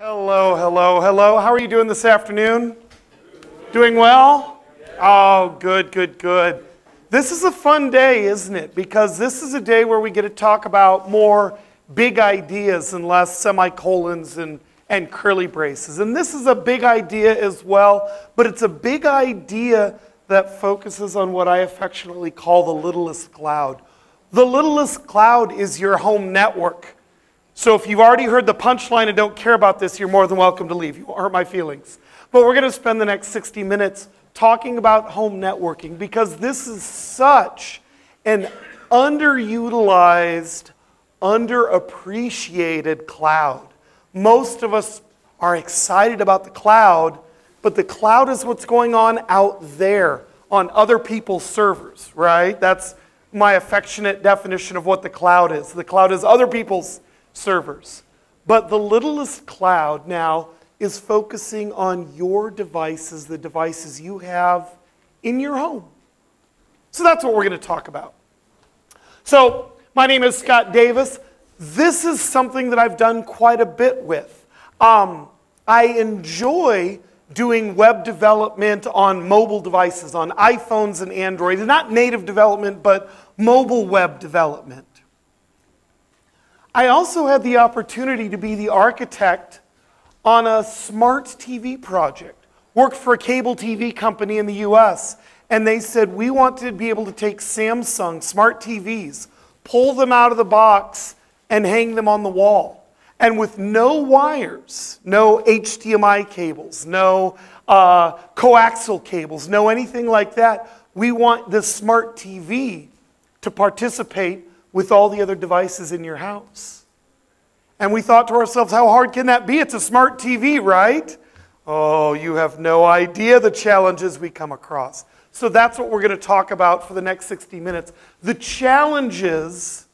Hello, hello, hello. How are you doing this afternoon? Doing well? Oh, good, good, good. This is a fun day, isn't it? Because this is a day where we get to talk about more big ideas and less semicolons and, and curly braces. And this is a big idea as well, but it's a big idea that focuses on what I affectionately call the littlest cloud. The littlest cloud is your home network. So if you've already heard the punchline and don't care about this, you're more than welcome to leave. You won't hurt my feelings. But we're going to spend the next 60 minutes talking about home networking because this is such an underutilized, underappreciated cloud. Most of us are excited about the cloud, but the cloud is what's going on out there on other people's servers, right? That's my affectionate definition of what the cloud is. The cloud is other people's servers. But the littlest cloud now is focusing on your devices, the devices you have in your home. So that's what we're going to talk about. So, my name is Scott Davis. This is something that I've done quite a bit with. Um, I enjoy doing web development on mobile devices, on iPhones and Android. Not native development, but mobile web development. I also had the opportunity to be the architect on a smart TV project. Worked for a cable TV company in the US, and they said, We want to be able to take Samsung smart TVs, pull them out of the box, and hang them on the wall. And with no wires, no HDMI cables, no uh, coaxial cables, no anything like that, we want this smart TV to participate with all the other devices in your house. And we thought to ourselves, how hard can that be? It's a smart TV, right? Oh, you have no idea the challenges we come across. So that's what we're going to talk about for the next 60 minutes. The challenges,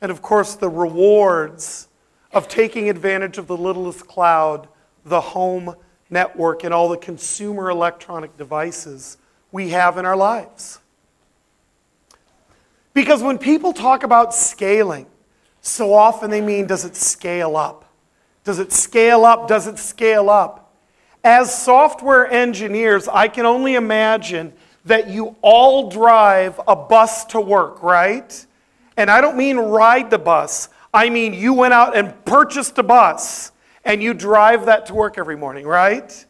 and of course, the rewards of taking advantage of the littlest cloud, the home network, and all the consumer electronic devices we have in our lives. Because when people talk about scaling, so often they mean, does it scale up? Does it scale up? Does it scale up? As software engineers, I can only imagine that you all drive a bus to work, right? And I don't mean ride the bus. I mean you went out and purchased a bus and you drive that to work every morning, right?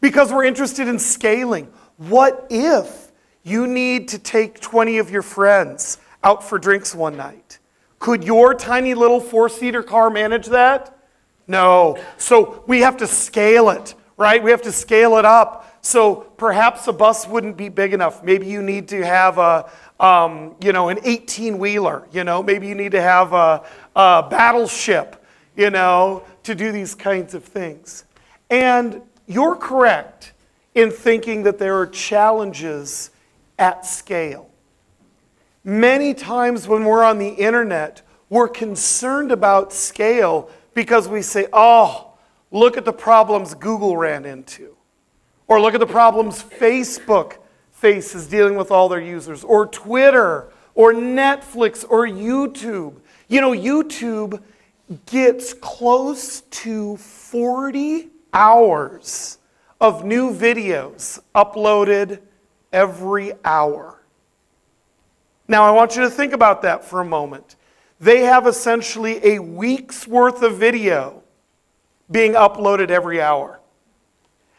Because we're interested in scaling. What if you need to take 20 of your friends out for drinks one night. Could your tiny little four seater car manage that? No. So we have to scale it, right? We have to scale it up. So perhaps a bus wouldn't be big enough. Maybe you need to have a, um, you know, an 18 wheeler. You know, maybe you need to have a, a battleship, you know, to do these kinds of things. And you're correct in thinking that there are challenges at scale. Many times when we're on the internet, we're concerned about scale because we say, oh, look at the problems Google ran into. Or look at the problems Facebook faces dealing with all their users. Or Twitter. Or Netflix. Or YouTube. You know, YouTube gets close to 40 hours of new videos uploaded every hour. Now, I want you to think about that for a moment. They have essentially a week's worth of video being uploaded every hour.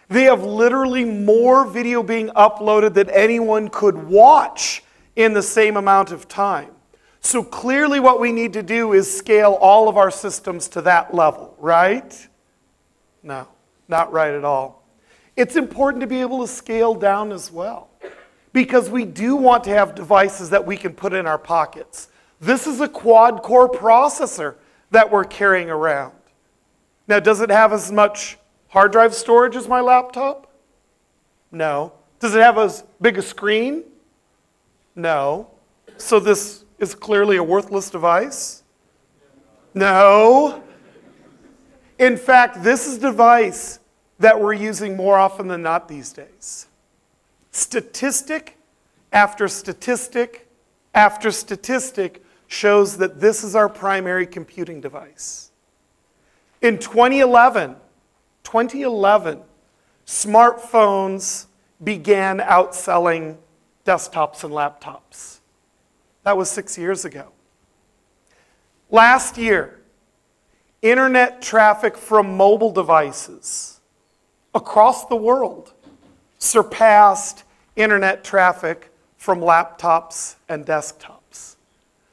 They have literally more video being uploaded than anyone could watch in the same amount of time. So clearly, what we need to do is scale all of our systems to that level, right? No, not right at all. It's important to be able to scale down as well because we do want to have devices that we can put in our pockets. This is a quad core processor that we're carrying around. Now, does it have as much hard drive storage as my laptop? No. Does it have as big a screen? No. So this is clearly a worthless device? No. In fact, this is a device that we're using more often than not these days. Statistic after statistic after statistic shows that this is our primary computing device. In 2011, 2011, smartphones began outselling desktops and laptops. That was six years ago. Last year, internet traffic from mobile devices across the world surpassed internet traffic from laptops and desktops.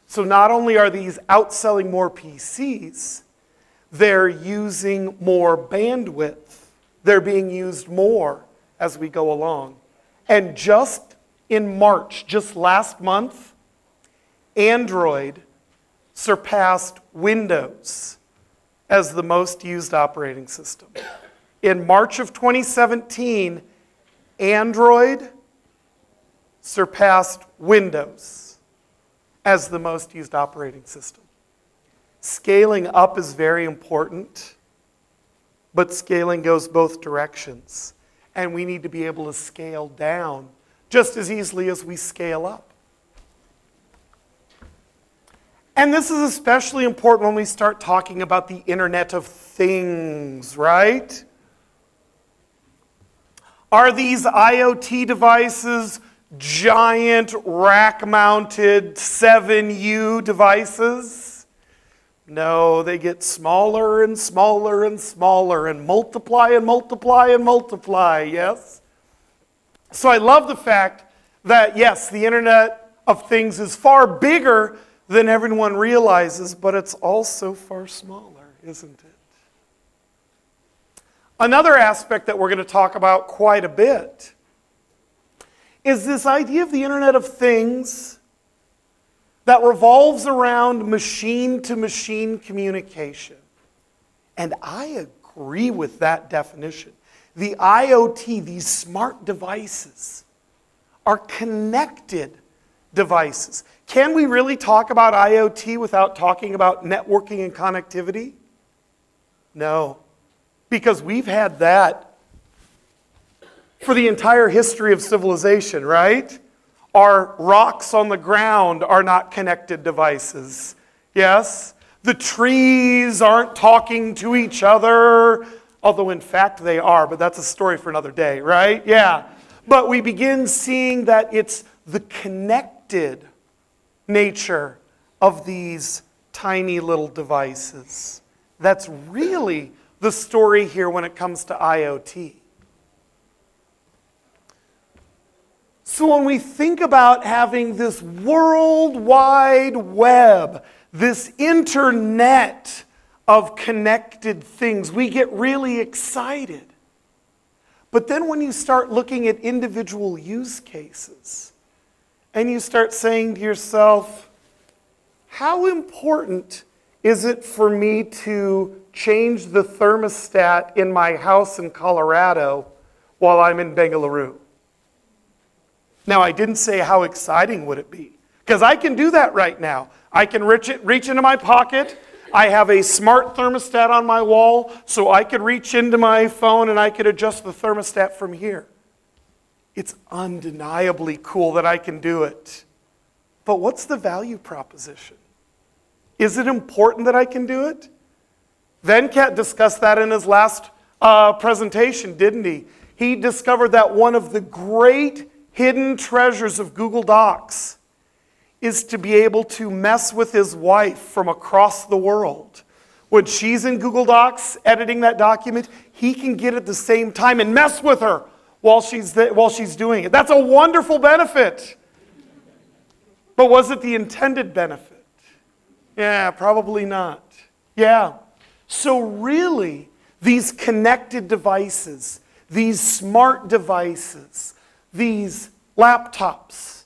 So not only are these outselling more PCs, they're using more bandwidth. They're being used more as we go along. And just in March, just last month, Android surpassed Windows as the most used operating system. In March of 2017, Android surpassed Windows as the most used operating system. Scaling up is very important, but scaling goes both directions. And we need to be able to scale down just as easily as we scale up. And this is especially important when we start talking about the Internet of Things, right? Are these IoT devices giant rack mounted 7U devices? No, they get smaller and smaller and smaller and multiply and multiply and multiply, yes? So I love the fact that, yes, the Internet of Things is far bigger than everyone realizes, but it's also far smaller, isn't it? Another aspect that we're going to talk about quite a bit is this idea of the Internet of Things that revolves around machine to machine communication. And I agree with that definition. The IoT, these smart devices, are connected devices. Can we really talk about IoT without talking about networking and connectivity? No, because we've had that for the entire history of civilization, right? Our rocks on the ground are not connected devices. Yes? The trees aren't talking to each other, although in fact they are, but that's a story for another day, right? Yeah. But we begin seeing that it's the connected nature of these tiny little devices. That's really the story here when it comes to IoT. So, when we think about having this world wide web, this internet of connected things, we get really excited. But then, when you start looking at individual use cases and you start saying to yourself, how important is it for me to change the thermostat in my house in Colorado while I'm in Bengaluru? Now, I didn't say how exciting would it be, because I can do that right now. I can reach, it, reach into my pocket. I have a smart thermostat on my wall, so I could reach into my phone and I could adjust the thermostat from here. It's undeniably cool that I can do it. But what's the value proposition? Is it important that I can do it? Venkat discussed that in his last uh, presentation, didn't he? He discovered that one of the great hidden treasures of Google Docs is to be able to mess with his wife from across the world. When she's in Google Docs editing that document, he can get at the same time and mess with her while she's, while she's doing it. That's a wonderful benefit. But was it the intended benefit? Yeah, probably not. Yeah. So, really, these connected devices, these smart devices, these laptops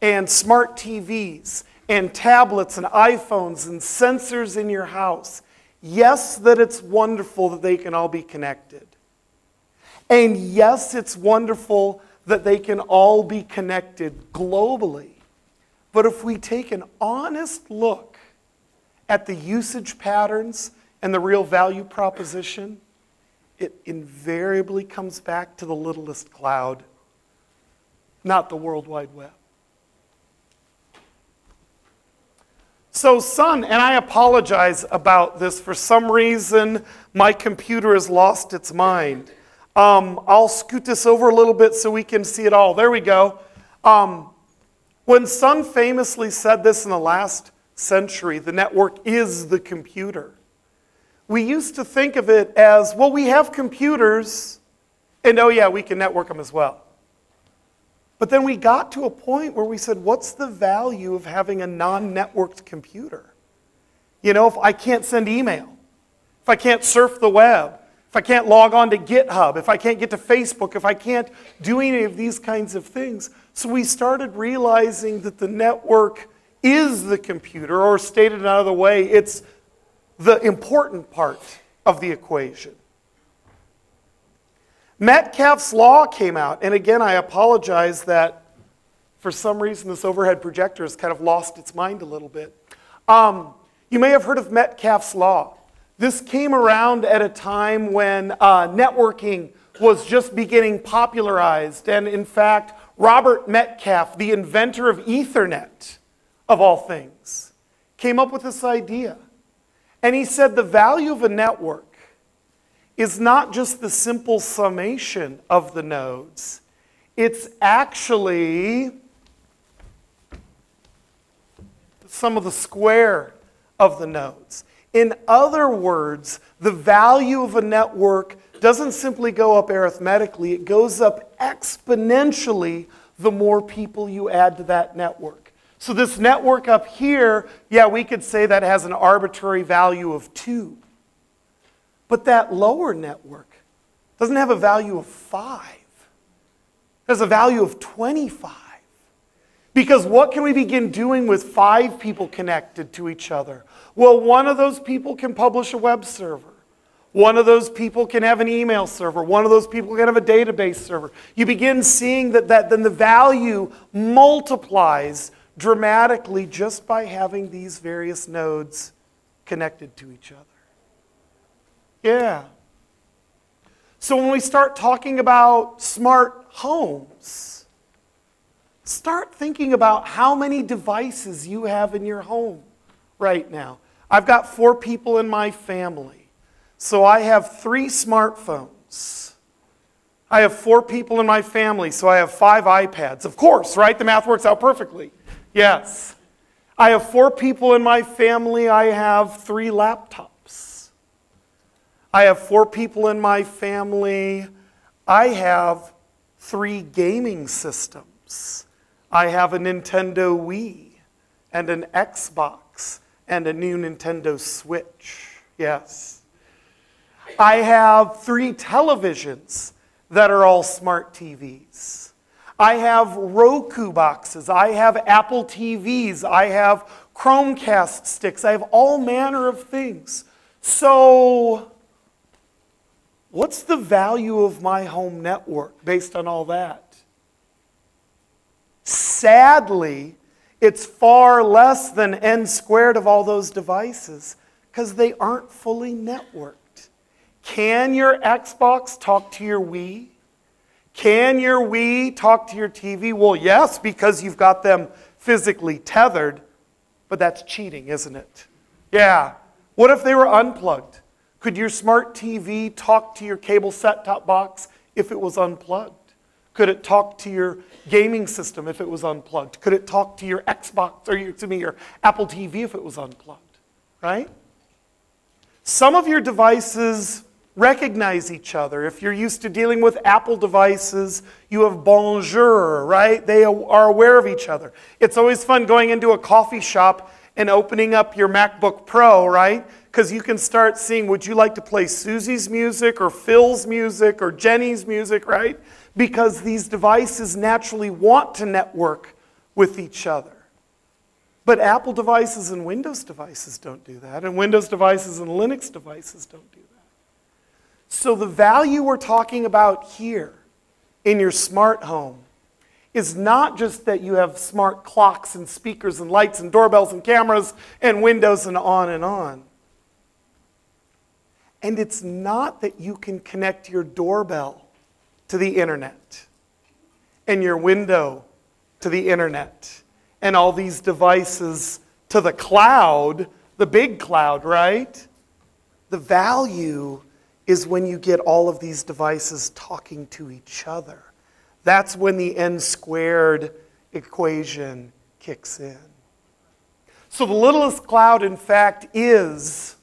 and smart TVs and tablets and iPhones and sensors in your house. Yes, that it's wonderful that they can all be connected. And yes, it's wonderful that they can all be connected globally. But if we take an honest look at the usage patterns and the real value proposition, it invariably comes back to the littlest cloud not the World Wide Web. So, Sun, and I apologize about this. For some reason, my computer has lost its mind. Um, I'll scoot this over a little bit so we can see it all. There we go. Um, when Sun famously said this in the last century, the network is the computer. We used to think of it as, well, we have computers, and oh, yeah, we can network them as well. But then we got to a point where we said, what's the value of having a non networked computer? You know, if I can't send email, if I can't surf the web, if I can't log on to GitHub, if I can't get to Facebook, if I can't do any of these kinds of things. So we started realizing that the network is the computer, or stated another way, it's the important part of the equation. Metcalfe's law came out, and again, I apologize that for some reason this overhead projector has kind of lost its mind a little bit. Um, you may have heard of Metcalfe's law. This came around at a time when uh, networking was just beginning popularized, and in fact, Robert Metcalfe, the inventor of Ethernet, of all things, came up with this idea. And he said the value of a network is not just the simple summation of the nodes, it's actually sum of the square of the nodes. In other words, the value of a network doesn't simply go up arithmetically, it goes up exponentially the more people you add to that network. So, this network up here, yeah, we could say that has an arbitrary value of 2. But that lower network doesn't have a value of 5. It has a value of 25. Because what can we begin doing with five people connected to each other? Well, one of those people can publish a web server. One of those people can have an email server. One of those people can have a database server. You begin seeing that, that then the value multiplies dramatically just by having these various nodes connected to each other. Yeah. So when we start talking about smart homes, start thinking about how many devices you have in your home right now. I've got four people in my family, so I have three smartphones. I have four people in my family, so I have five iPads. Of course, right? The math works out perfectly. Yes. I have four people in my family, I have three laptops. I have four people in my family. I have three gaming systems. I have a Nintendo Wii and an Xbox and a new Nintendo Switch. Yes. I have three televisions that are all smart TVs. I have Roku boxes. I have Apple TVs. I have Chromecast sticks. I have all manner of things. So, What's the value of my home network based on all that? Sadly, it's far less than n squared of all those devices because they aren't fully networked. Can your Xbox talk to your Wii? Can your Wii talk to your TV? Well, yes, because you've got them physically tethered, but that's cheating, isn't it? Yeah. What if they were unplugged? Could your smart TV talk to your cable set top box if it was unplugged? Could it talk to your gaming system if it was unplugged? Could it talk to your Xbox or your, to me, your Apple TV if it was unplugged? Right? Some of your devices recognize each other. If you're used to dealing with Apple devices, you have bonjour, right? They are aware of each other. It's always fun going into a coffee shop and opening up your MacBook Pro, right? Because you can start seeing would you like to play Susie's music or Phil's music or Jenny's music, right? Because these devices naturally want to network with each other. But Apple devices and Windows devices don't do that, and Windows devices and Linux devices don't do that. So the value we're talking about here in your smart home is not just that you have smart clocks and speakers and lights and doorbells and cameras and windows and on and on. And it's not that you can connect your doorbell to the internet and your window to the internet and all these devices to the cloud, the big cloud, right? The value is when you get all of these devices talking to each other. That's when the n squared equation kicks in. So the littlest cloud, in fact, is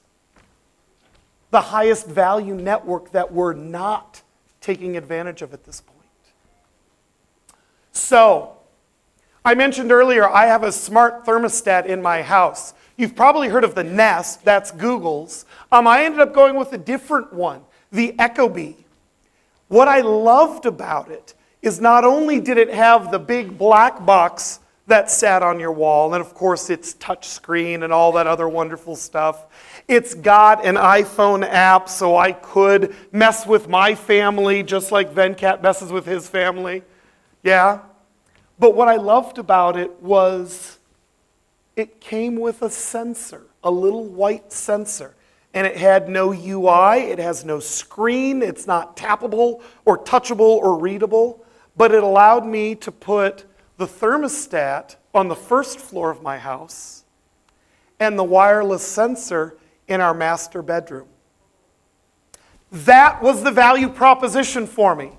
the highest value network that we're not taking advantage of at this point. So, I mentioned earlier I have a smart thermostat in my house. You've probably heard of the Nest, that's Google's. Um, I ended up going with a different one, the Ecobee. What I loved about it is not only did it have the big black box that sat on your wall, and of course it's touchscreen and all that other wonderful stuff. It's got an iPhone app so I could mess with my family just like Venkat messes with his family. Yeah? But what I loved about it was it came with a sensor, a little white sensor. And it had no UI, it has no screen, it's not tappable or touchable or readable. But it allowed me to put the thermostat on the first floor of my house and the wireless sensor in our master bedroom. That was the value proposition for me.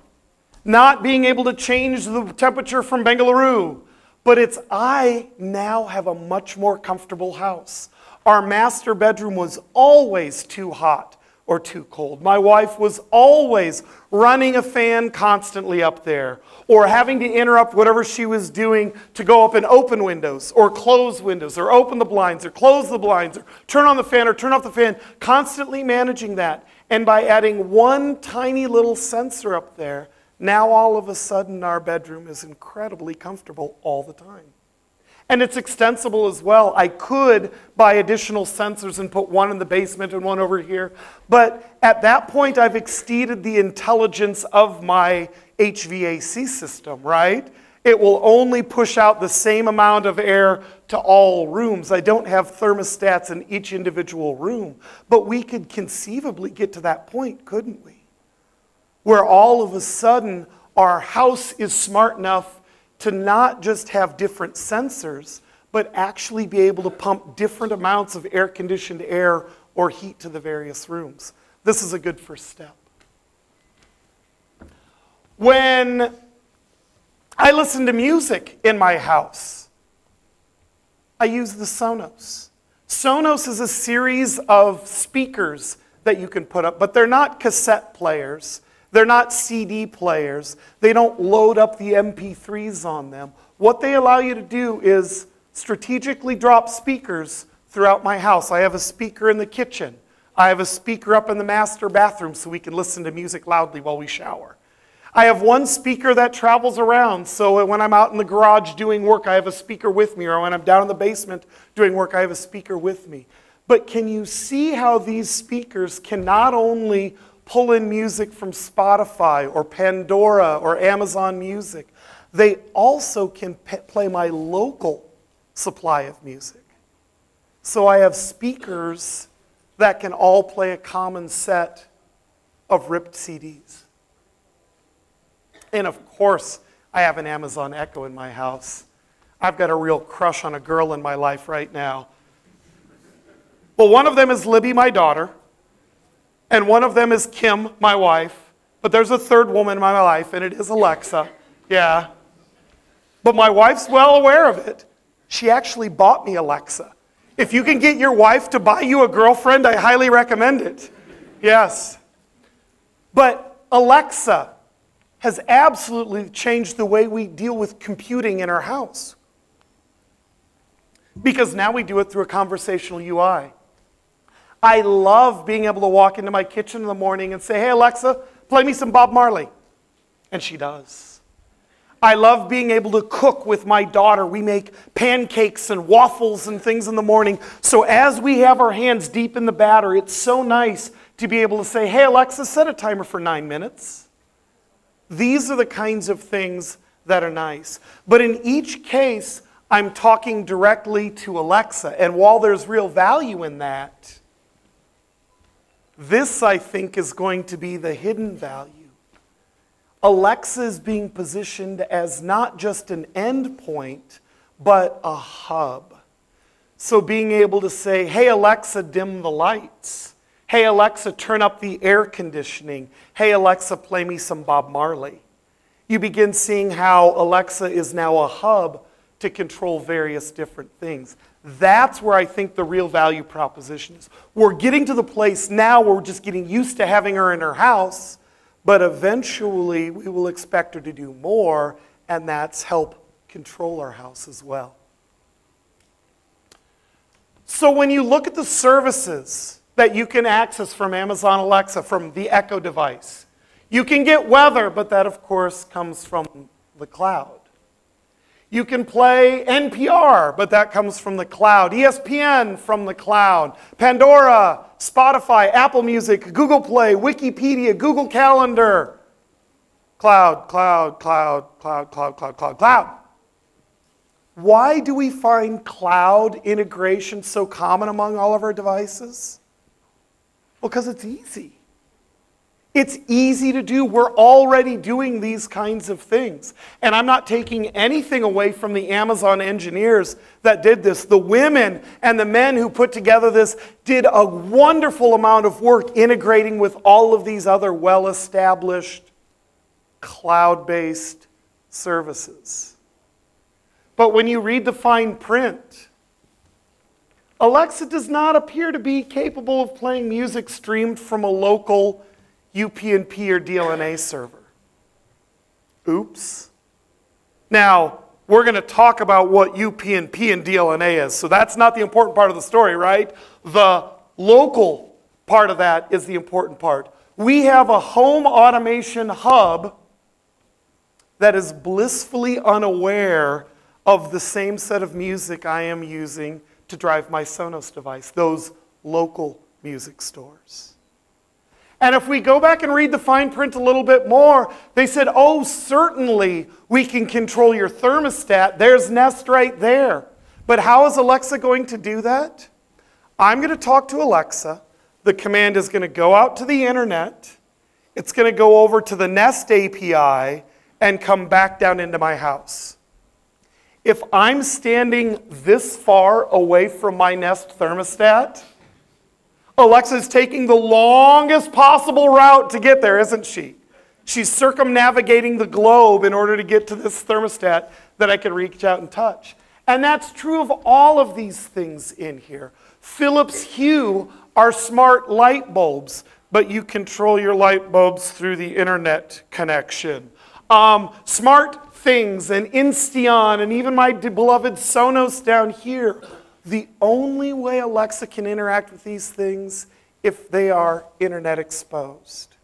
Not being able to change the temperature from Bengaluru, but it's I now have a much more comfortable house. Our master bedroom was always too hot or too cold. My wife was always running a fan constantly up there or having to interrupt whatever she was doing to go up and open windows or close windows or open the blinds or close the blinds or turn on the fan or turn off the fan, constantly managing that. And by adding one tiny little sensor up there, now all of a sudden our bedroom is incredibly comfortable all the time. And it's extensible as well. I could buy additional sensors and put one in the basement and one over here. But at that point, I've exceeded the intelligence of my HVAC system, right? It will only push out the same amount of air to all rooms. I don't have thermostats in each individual room. But we could conceivably get to that point, couldn't we? Where all of a sudden our house is smart enough to not just have different sensors, but actually be able to pump different amounts of air conditioned air or heat to the various rooms. This is a good first step. When I listen to music in my house, I use the Sonos. Sonos is a series of speakers that you can put up, but they're not cassette players. They're not CD players. They don't load up the MP3s on them. What they allow you to do is strategically drop speakers throughout my house. I have a speaker in the kitchen. I have a speaker up in the master bathroom so we can listen to music loudly while we shower. I have one speaker that travels around, so when I'm out in the garage doing work, I have a speaker with me, or when I'm down in the basement doing work, I have a speaker with me. But can you see how these speakers can not only pull in music from Spotify or Pandora or Amazon Music. They also can play my local supply of music. So I have speakers that can all play a common set of ripped CDs. And of course, I have an Amazon Echo in my house. I've got a real crush on a girl in my life right now. Well, one of them is Libby, my daughter and one of them is Kim, my wife. But there's a third woman in my life, and it is Alexa. Yeah. But my wife's well aware of it. She actually bought me Alexa. If you can get your wife to buy you a girlfriend, I highly recommend it. Yes. But Alexa has absolutely changed the way we deal with computing in our house. Because now we do it through a conversational UI. I love being able to walk into my kitchen in the morning and say, Hey, Alexa, play me some Bob Marley. And she does. I love being able to cook with my daughter. We make pancakes and waffles and things in the morning. So as we have our hands deep in the batter, it's so nice to be able to say, Hey, Alexa, set a timer for nine minutes. These are the kinds of things that are nice. But in each case, I'm talking directly to Alexa. And while there's real value in that, this, I think, is going to be the hidden value. Alexa is being positioned as not just an endpoint, but a hub. So being able to say, hey, Alexa, dim the lights. Hey, Alexa, turn up the air conditioning. Hey, Alexa, play me some Bob Marley. You begin seeing how Alexa is now a hub to control various different things. That's where I think the real value proposition is. We're getting to the place now where we're just getting used to having her in her house, but eventually we will expect her to do more, and that's help control our house as well. So when you look at the services that you can access from Amazon Alexa, from the Echo device, you can get weather, but that of course comes from the cloud. You can play NPR, but that comes from the cloud. ESPN from the cloud. Pandora, Spotify, Apple Music, Google Play, Wikipedia, Google Calendar. Cloud, cloud, cloud, cloud, cloud, cloud, cloud, cloud. Why do we find cloud integration so common among all of our devices? Well, because it's easy. It's easy to do. We're already doing these kinds of things. And I'm not taking anything away from the Amazon engineers that did this. The women and the men who put together this did a wonderful amount of work integrating with all of these other well established cloud based services. But when you read the fine print, Alexa does not appear to be capable of playing music streamed from a local UPnP or DLNA server. Oops. Now, we're going to talk about what UPnP and DLNA is. So that's not the important part of the story, right? The local part of that is the important part. We have a home automation hub that is blissfully unaware of the same set of music I am using to drive my Sonos device, those local music stores. And if we go back and read the fine print a little bit more, they said, oh, certainly we can control your thermostat. There's Nest right there. But how is Alexa going to do that? I'm going to talk to Alexa. The command is going to go out to the internet. It's going to go over to the Nest API and come back down into my house. If I'm standing this far away from my Nest thermostat, Alexa's taking the longest possible route to get there, isn't she? She's circumnavigating the globe in order to get to this thermostat that I can reach out and touch. And that's true of all of these things in here. Philips Hue are smart light bulbs, but you control your light bulbs through the internet connection. Um, SmartThings and Insteon and even my beloved Sonos down here the only way Alexa can interact with these things if they are internet exposed.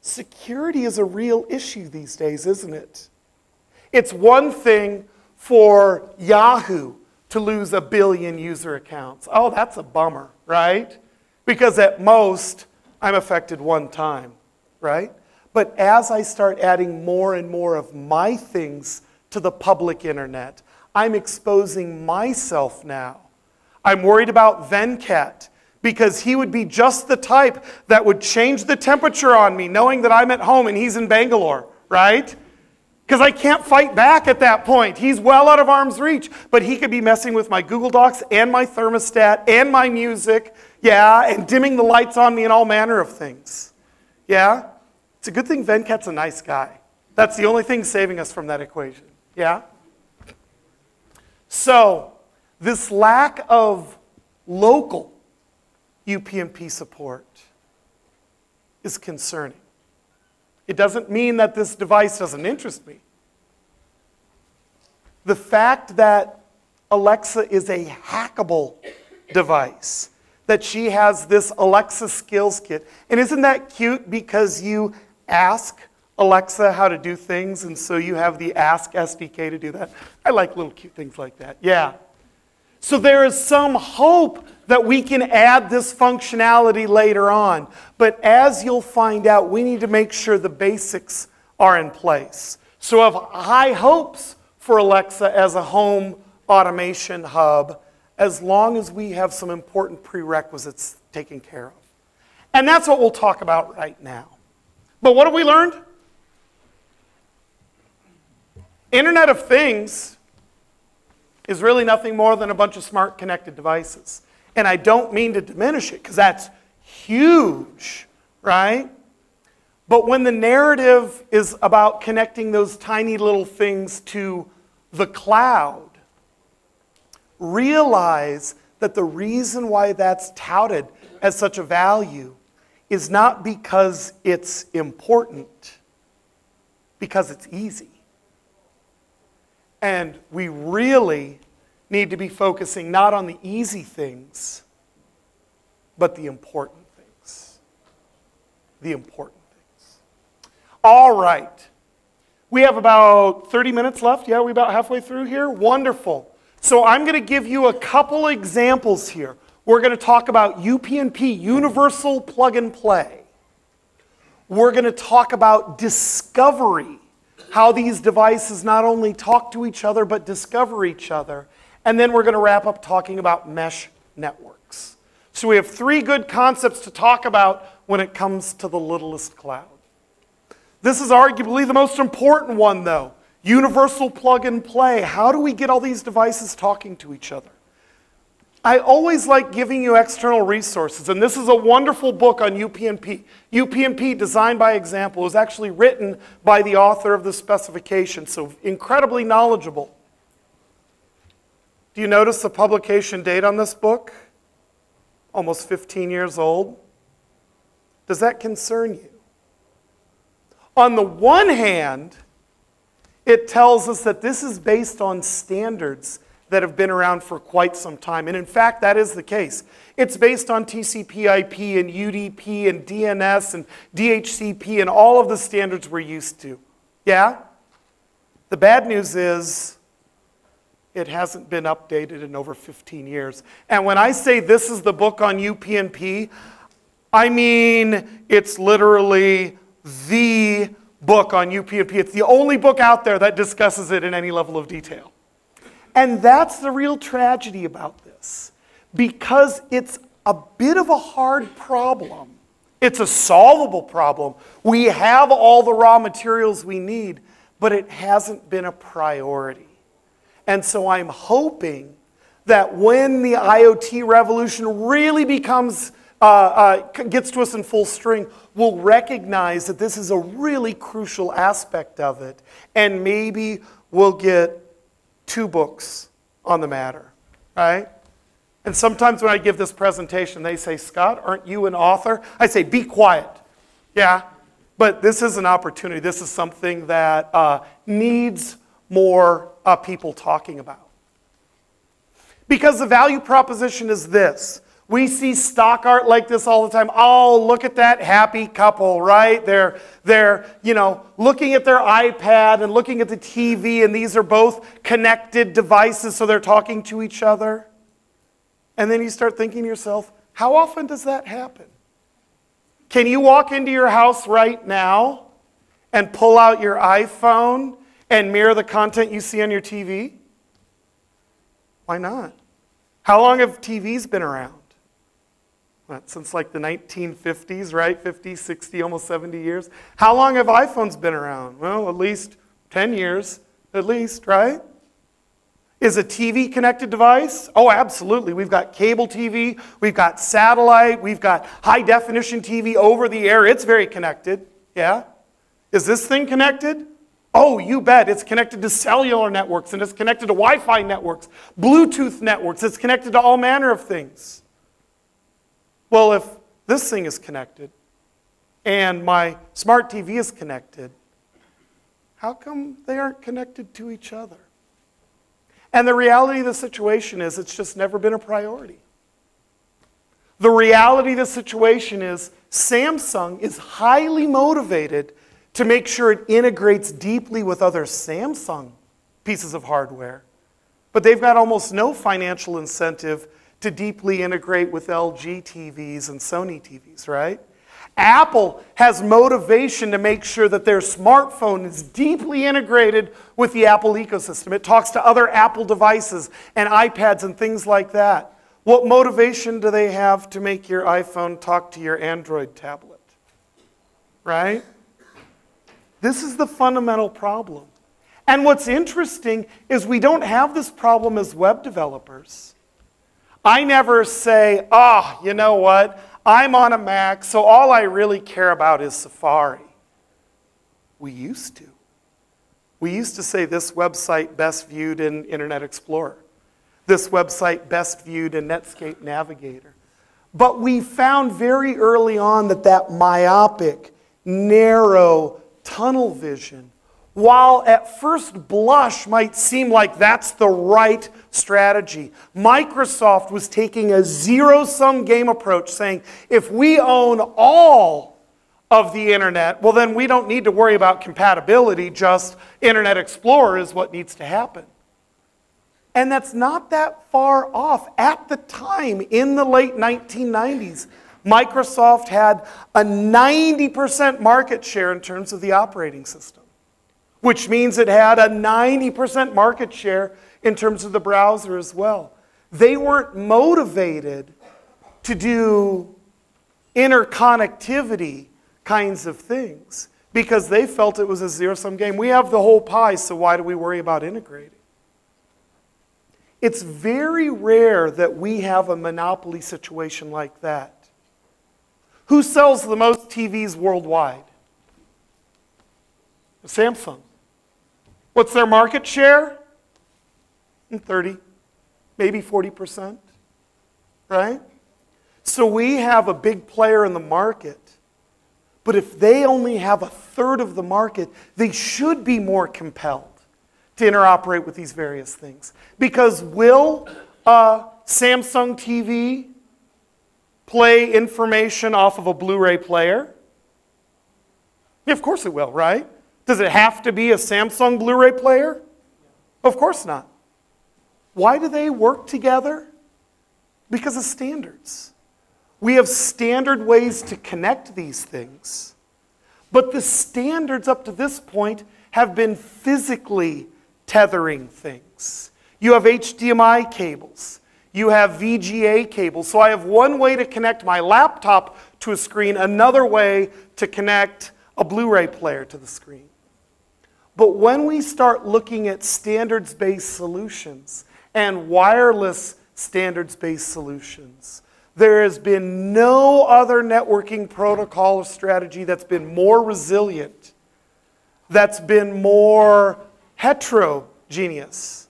Security is a real issue these days, isn't it? It's one thing for Yahoo to lose a billion user accounts. Oh, that's a bummer, right? Because at most, I'm affected one time, right? But as I start adding more and more of my things to the public internet, I'm exposing myself now. I'm worried about Venkat because he would be just the type that would change the temperature on me knowing that I'm at home and he's in Bangalore, right? Because I can't fight back at that point. He's well out of arm's reach, but he could be messing with my Google Docs and my thermostat and my music, yeah, and dimming the lights on me and all manner of things. Yeah? It's a good thing Venkat's a nice guy. That's the only thing saving us from that equation. Yeah? So, this lack of local UPnP support is concerning. It doesn't mean that this device doesn't interest me. The fact that Alexa is a hackable device, that she has this Alexa Skills Kit. And isn't that cute because you ask Alexa how to do things, and so you have the Ask SDK to do that. I like little cute things like that. Yeah. So there is some hope that we can add this functionality later on. But as you'll find out, we need to make sure the basics are in place. So I have high hopes for Alexa as a home automation hub as long as we have some important prerequisites taken care of. And that's what we'll talk about right now. But what have we learned? Internet of Things is really nothing more than a bunch of smart connected devices. And I don't mean to diminish it because that's huge, right? But when the narrative is about connecting those tiny little things to the cloud, realize that the reason why that's touted as such a value is not because it's important, because it's easy. And we really need to be focusing not on the easy things, but the important things. The important things. All right. We have about 30 minutes left. Yeah, we're about halfway through here? Wonderful. So I'm going to give you a couple examples here. We're going to talk about UPnP, Universal Plug and Play. We're going to talk about discovery, how these devices not only talk to each other, but discover each other. And then we're going to wrap up talking about mesh networks. So we have three good concepts to talk about when it comes to the littlest cloud. This is arguably the most important one, though. Universal plug and play. How do we get all these devices talking to each other? I always like giving you external resources, and this is a wonderful book on UPnP. UPnP, Designed by Example, was actually written by the author of the specification, so incredibly knowledgeable. Do you notice the publication date on this book? Almost 15 years old. Does that concern you? On the one hand, it tells us that this is based on standards that have been around for quite some time. And in fact, that is the case. It's based on TCP IP and UDP and DNS and DHCP and all of the standards we're used to. Yeah? The bad news is it hasn't been updated in over 15 years. And when I say this is the book on UPnP, I mean it's literally the book on UPnP. It's the only book out there that discusses it in any level of detail. And that's the real tragedy about this. Because it's a bit of a hard problem, it's a solvable problem. We have all the raw materials we need, but it hasn't been a priority. And so I'm hoping that when the IoT revolution really becomes uh, uh, gets to us in full string, we'll recognize that this is a really crucial aspect of it, and maybe we'll get two books on the matter, right? And sometimes when I give this presentation, they say, Scott, aren't you an author? I say, be quiet. Yeah, but this is an opportunity. This is something that uh, needs more uh, people talking about. Because the value proposition is this we see stock art like this all the time. Oh, look at that happy couple, right? They're, they're, you know, looking at their iPad and looking at the TV, and these are both connected devices, so they're talking to each other. And then you start thinking to yourself, how often does that happen? Can you walk into your house right now and pull out your iPhone and mirror the content you see on your TV? Why not? How long have TVs been around? Since like the 1950s, right? 50, 60, almost 70 years. How long have iPhones been around? Well, at least 10 years, at least, right? Is a TV connected device? Oh, absolutely. We've got cable TV, we've got satellite, we've got high definition TV over the air. It's very connected. Yeah? Is this thing connected? Oh, you bet. It's connected to cellular networks and it's connected to Wi Fi networks, Bluetooth networks. It's connected to all manner of things. Well, if this thing is connected and my smart TV is connected, how come they aren't connected to each other? And the reality of the situation is it's just never been a priority. The reality of the situation is Samsung is highly motivated to make sure it integrates deeply with other Samsung pieces of hardware. But they've got almost no financial incentive to deeply integrate with LG TVs and Sony TVs, right? Apple has motivation to make sure that their smartphone is deeply integrated with the Apple ecosystem. It talks to other Apple devices and iPads and things like that. What motivation do they have to make your iPhone talk to your Android tablet? Right? This is the fundamental problem. And what's interesting is we don't have this problem as web developers. I never say, oh, you know what? I'm on a Mac, so all I really care about is Safari. We used to. We used to say this website best viewed in Internet Explorer, this website best viewed in Netscape Navigator. But we found very early on that that myopic, narrow, tunnel vision, while at first blush might seem like that's the right strategy, Microsoft was taking a zero sum game approach, saying if we own all of the internet, well, then we don't need to worry about compatibility, just Internet Explorer is what needs to happen. And that's not that far off. At the time, in the late 1990s, Microsoft had a 90% market share in terms of the operating system, which means it had a 90% market share in terms of the browser as well. They weren't motivated to do interconnectivity kinds of things because they felt it was a zero sum game. We have the whole pie, so why do we worry about integrating? It's very rare that we have a monopoly situation like that. Who sells the most TVs worldwide? Samsung. What's their market share? 30, maybe 40%, right? So we have a big player in the market. But if they only have a third of the market, they should be more compelled to interoperate with these various things. Because will a Samsung TV play information off of a Blu ray player? Yeah, of course it will, right? Does it have to be a Samsung Blu ray player? Of course not. Why do they work together? Because of standards. We have standard ways to connect these things. But the standards up to this point have been physically tethering things. You have HDMI cables. You have VGA cables. So I have one way to connect my laptop to a screen, another way to connect a Blu ray player to the screen. But when we start looking at standards based solutions, and wireless standards based solutions. There has been no other networking protocol or strategy that's been more resilient, that's been more heterogeneous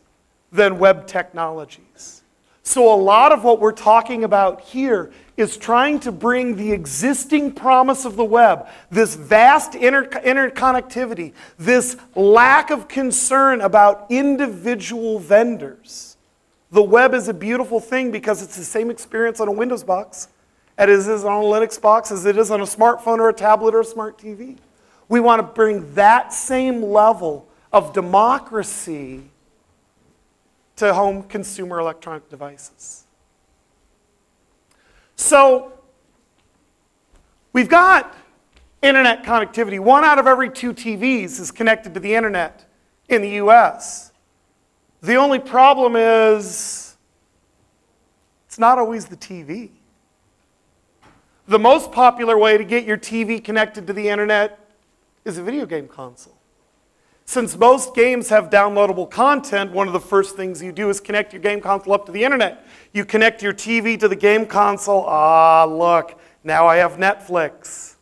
than web technologies. So, a lot of what we're talking about here is trying to bring the existing promise of the web, this vast inter- interconnectivity, this lack of concern about individual vendors the web is a beautiful thing because it's the same experience on a Windows box as it is on a Linux box, as it is on a smartphone or a tablet or a smart TV. We want to bring that same level of democracy to home consumer electronic devices. So, we've got internet connectivity. One out of every two TVs is connected to the internet in the US. The only problem is it's not always the TV. The most popular way to get your TV connected to the internet is a video game console. Since most games have downloadable content, one of the first things you do is connect your game console up to the internet. You connect your TV to the game console. Ah, look, now I have Netflix.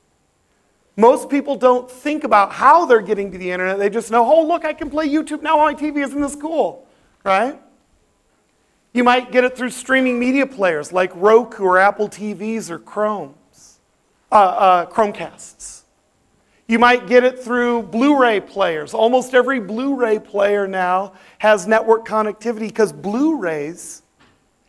Most people don't think about how they're getting to the internet. They just know, oh, look, I can play YouTube now on my TV. Isn't this cool? right? You might get it through streaming media players like Roku or Apple TVs or Chromes, uh, uh, Chromecasts. You might get it through Blu ray players. Almost every Blu ray player now has network connectivity because Blu rays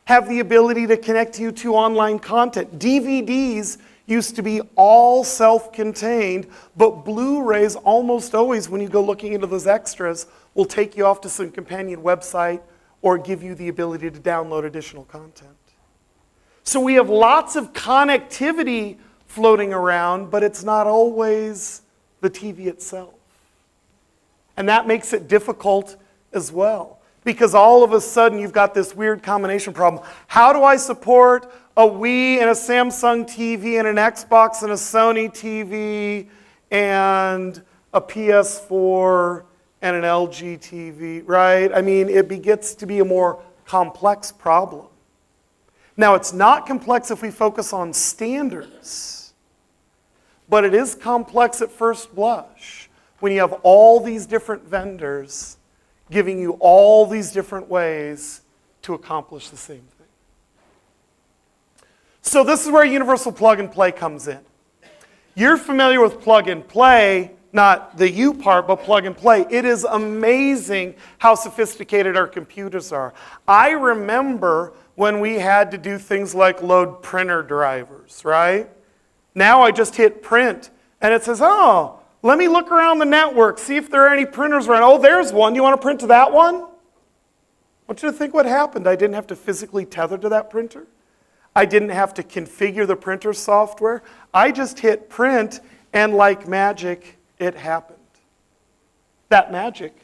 have the ability to connect you to online content. DVDs used to be all self contained, but Blu rays almost always, when you go looking into those extras, will take you off to some companion website or give you the ability to download additional content. So we have lots of connectivity floating around, but it's not always the TV itself. And that makes it difficult as well. Because all of a sudden you've got this weird combination problem. How do I support a Wii and a Samsung TV and an Xbox and a Sony TV and a PS4 and an LG TV, right? I mean, it gets to be a more complex problem. Now, it's not complex if we focus on standards, but it is complex at first blush when you have all these different vendors giving you all these different ways to accomplish the same thing. So, this is where universal plug and play comes in. You're familiar with plug and play not the U part, but plug and play. It is amazing how sophisticated our computers are. I remember when we had to do things like load printer drivers, right? Now I just hit print and it says, oh, let me look around the network, see if there are any printers around. Oh, there's one. Do you want to print to that one? I want you to think what happened. I didn't have to physically tether to that printer. I didn't have to configure the printer software. I just hit print, and like magic, it happened. That magic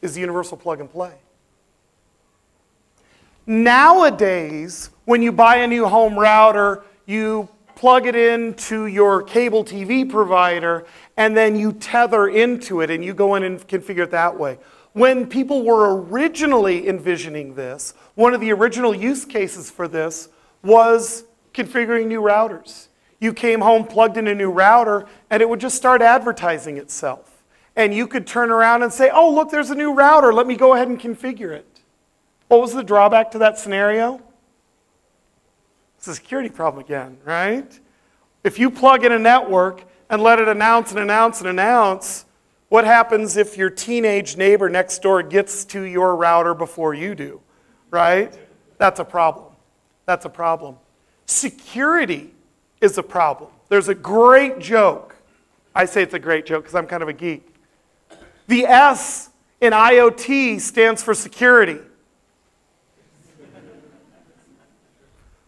is the universal plug and play. Nowadays, when you buy a new home router, you plug it into your cable TV provider, and then you tether into it and you go in and configure it that way. When people were originally envisioning this, one of the original use cases for this was configuring new routers. You came home, plugged in a new router, and it would just start advertising itself. And you could turn around and say, oh, look, there's a new router. Let me go ahead and configure it. What was the drawback to that scenario? It's a security problem again, right? If you plug in a network and let it announce and announce and announce, what happens if your teenage neighbor next door gets to your router before you do, right? That's a problem. That's a problem. Security is a problem. There's a great joke. I say it's a great joke because I'm kind of a geek. The S in IoT stands for security.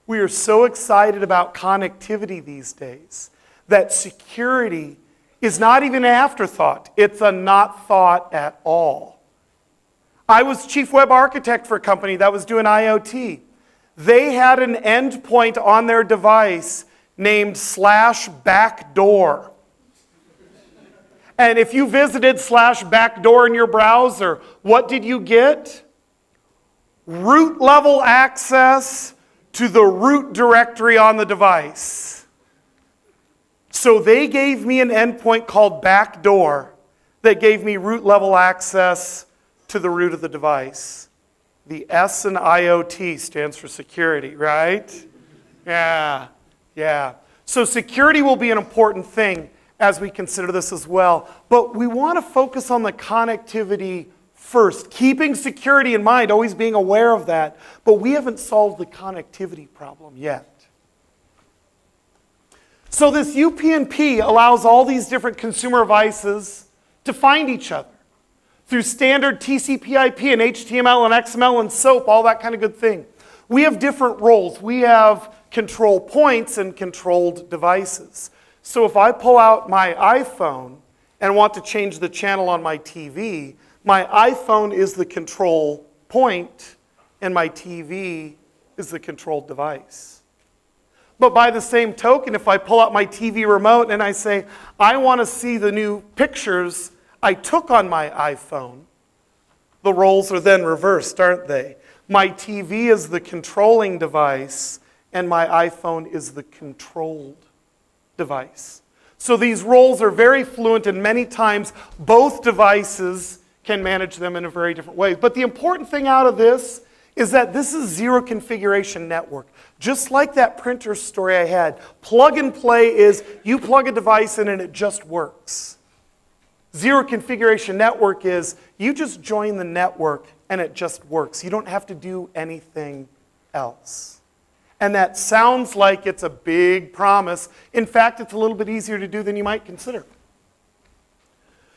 We are so excited about connectivity these days that security is not even an afterthought, it's a not thought at all. I was chief web architect for a company that was doing IoT. They had an endpoint on their device named slash backdoor. And if you visited slash backdoor in your browser, what did you get? Root level access to the root directory on the device. So they gave me an endpoint called backdoor that gave me root level access to the root of the device. The S in IoT stands for security, right? Yeah. Yeah. So security will be an important thing as we consider this as well. But we want to focus on the connectivity first, keeping security in mind, always being aware of that. But we haven't solved the connectivity problem yet. So this UPnP allows all these different consumer devices to find each other through standard TCP/IP and HTML and XML and SOAP, all that kind of good thing. We have different roles. We have control points and controlled devices. So if I pull out my iPhone and want to change the channel on my TV, my iPhone is the control point and my TV is the controlled device. But by the same token, if I pull out my TV remote and I say, I want to see the new pictures I took on my iPhone, the roles are then reversed, aren't they? My TV is the controlling device and my iPhone is the controlled device. So these roles are very fluent, and many times both devices can manage them in a very different way. But the important thing out of this is that this is zero configuration network. Just like that printer story I had, plug and play is you plug a device in and it just works. Zero configuration network is you just join the network and it just works. You don't have to do anything else. And that sounds like it's a big promise. In fact, it's a little bit easier to do than you might consider.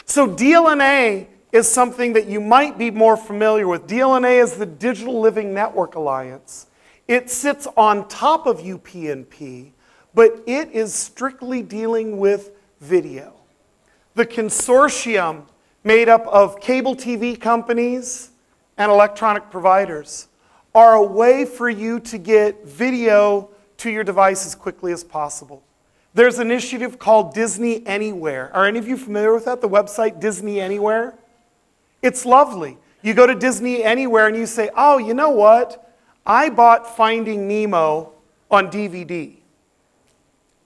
So, DLNA is something that you might be more familiar with. DLNA is the Digital Living Network Alliance. It sits on top of UPnP, but it is strictly dealing with video. The consortium made up of cable TV companies and electronic providers are a way for you to get video to your device as quickly as possible. There's an initiative called Disney Anywhere. Are any of you familiar with that? The website Disney Anywhere? It's lovely. You go to Disney anywhere and you say, oh, you know what? I bought Finding Nemo on DVD.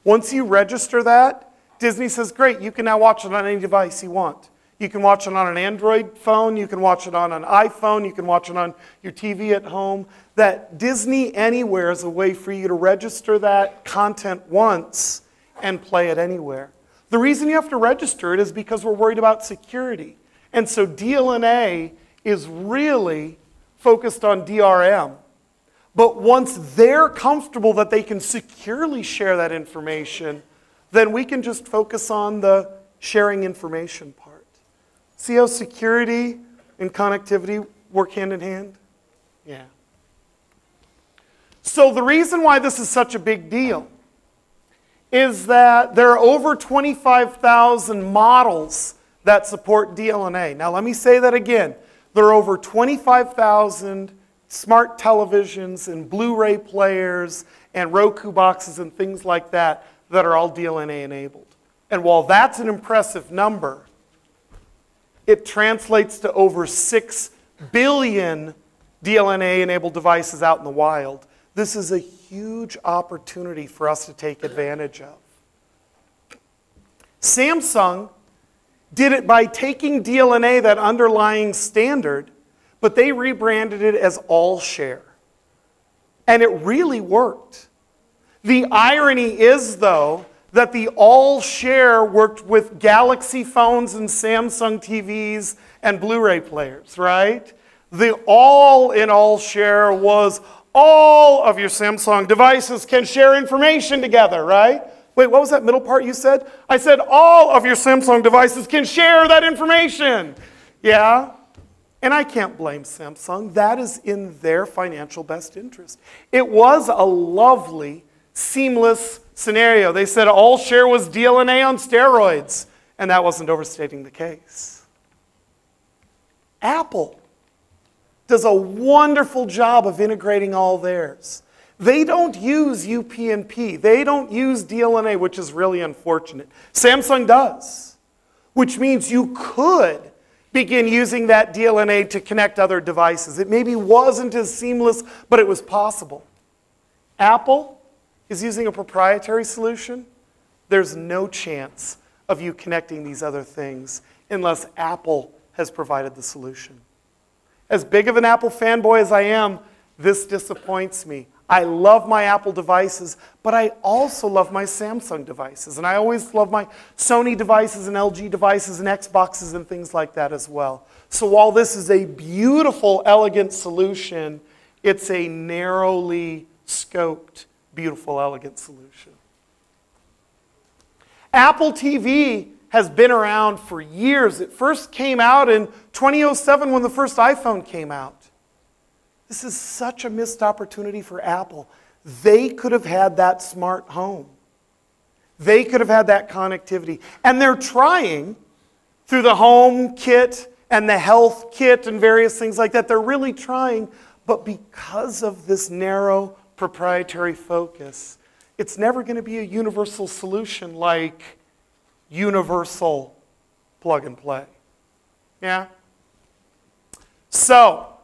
Once you register that, Disney says, great, you can now watch it on any device you want. You can watch it on an Android phone, you can watch it on an iPhone, you can watch it on your TV at home. That Disney Anywhere is a way for you to register that content once and play it anywhere. The reason you have to register it is because we're worried about security. And so DLNA is really focused on DRM. But once they're comfortable that they can securely share that information, then we can just focus on the sharing information part. See how security and connectivity work hand in hand? Yeah. So, the reason why this is such a big deal is that there are over 25,000 models that support DLNA. Now, let me say that again. There are over 25,000 smart televisions and Blu ray players and Roku boxes and things like that that are all DLNA enabled. And while that's an impressive number, it translates to over 6 billion DLNA enabled devices out in the wild. This is a huge opportunity for us to take advantage of. Samsung did it by taking DLNA, that underlying standard, but they rebranded it as AllShare. And it really worked. The irony is, though, that the AllShare worked with Galaxy phones and Samsung TVs and Blu ray players, right? The All in All Share was all of your Samsung devices can share information together, right? Wait, what was that middle part you said? I said all of your Samsung devices can share that information. Yeah? And I can't blame Samsung. That is in their financial best interest. It was a lovely, seamless scenario. They said AllShare was DLNA on steroids, and that wasn't overstating the case. Apple does a wonderful job of integrating all theirs. They don't use UPnP. They don't use DLNA, which is really unfortunate. Samsung does, which means you could begin using that DLNA to connect other devices. It maybe wasn't as seamless, but it was possible. Apple is using a proprietary solution. There's no chance of you connecting these other things unless Apple has provided the solution. As big of an Apple fanboy as I am, this disappoints me. I love my Apple devices, but I also love my Samsung devices. And I always love my Sony devices and LG devices and Xboxes and things like that as well. So while this is a beautiful, elegant solution, it's a narrowly scoped, beautiful, elegant solution. Apple TV has been around for years. It first came out in 2007 when the first iPhone came out. This is such a missed opportunity for Apple. They could have had that smart home. They could have had that connectivity. And they're trying through the HomeKit and the HealthKit and various things like that. They're really trying, but because of this narrow proprietary focus, it's never going to be a universal solution like universal plug and play. Yeah? So,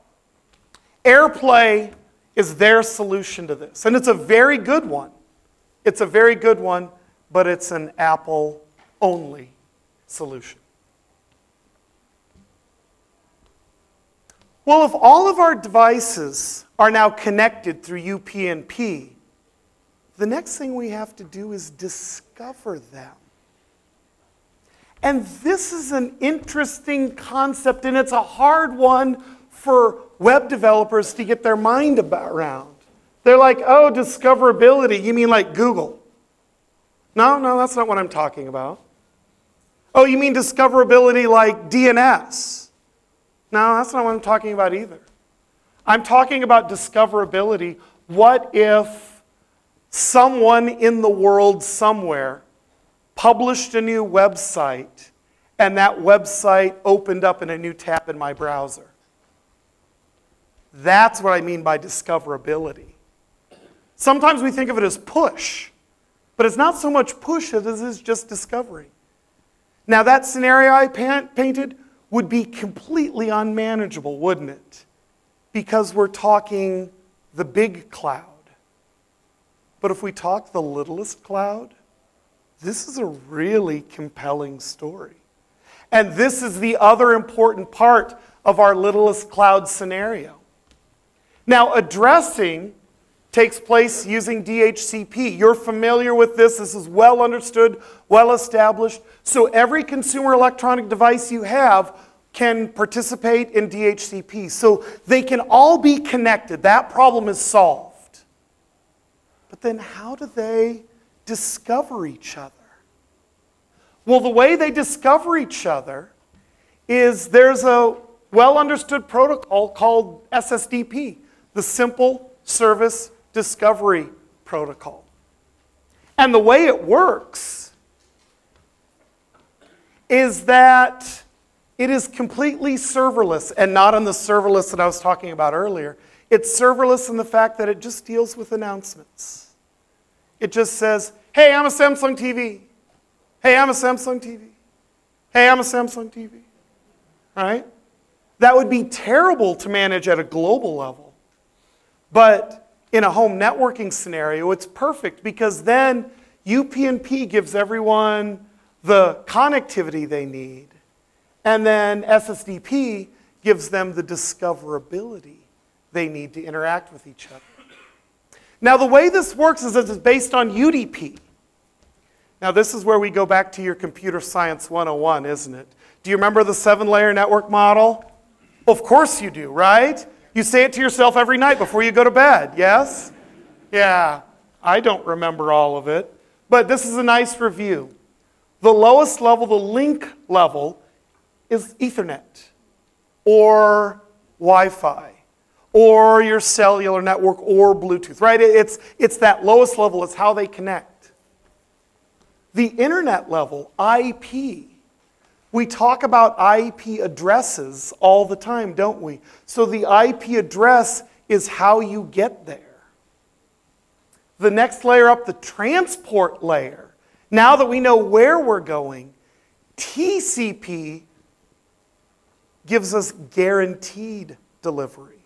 AirPlay is their solution to this. And it's a very good one. It's a very good one, but it's an Apple only solution. Well, if all of our devices are now connected through UPnP, the next thing we have to do is discover them. And this is an interesting concept, and it's a hard one for web developers to get their mind around. They're like, oh, discoverability. You mean like Google? No, no, that's not what I'm talking about. Oh, you mean discoverability like DNS? No, that's not what I'm talking about either. I'm talking about discoverability. What if someone in the world somewhere published a new website and that website opened up in a new tab in my browser? That's what I mean by discoverability. Sometimes we think of it as push, but it's not so much push as it is just discovery. Now, that scenario I painted, would be completely unmanageable, wouldn't it? Because we're talking the big cloud. But if we talk the littlest cloud, this is a really compelling story. And this is the other important part of our littlest cloud scenario. Now, addressing takes place using DHCP. You're familiar with this. This is well understood, well established. So every consumer electronic device you have can participate in DHCP. So they can all be connected. That problem is solved. But then how do they discover each other? Well, the way they discover each other is there's a well understood protocol called SSDP, the Simple Service Discovery Protocol. And the way it works is that it is completely serverless and not on the serverless that I was talking about earlier. It's serverless in the fact that it just deals with announcements. It just says, hey, I'm a Samsung TV. Hey, I'm a Samsung TV. Hey, I'm a Samsung TV. Right? That would be terrible to manage at a global level. But in a home networking scenario, it's perfect because then UPnP gives everyone the connectivity they need, and then SSDP gives them the discoverability they need to interact with each other. Now, the way this works is it's based on UDP. Now, this is where we go back to your computer science 101, isn't it? Do you remember the seven layer network model? Of course you do, right? You say it to yourself every night before you go to bed, yes? Yeah, I don't remember all of it, but this is a nice review. The lowest level, the link level, is Ethernet or Wi Fi or your cellular network or Bluetooth, right? It's, it's that lowest level, it's how they connect. The internet level, IP. We talk about IP addresses all the time, don't we? So the IP address is how you get there. The next layer up, the transport layer. Now that we know where we're going, TCP gives us guaranteed delivery.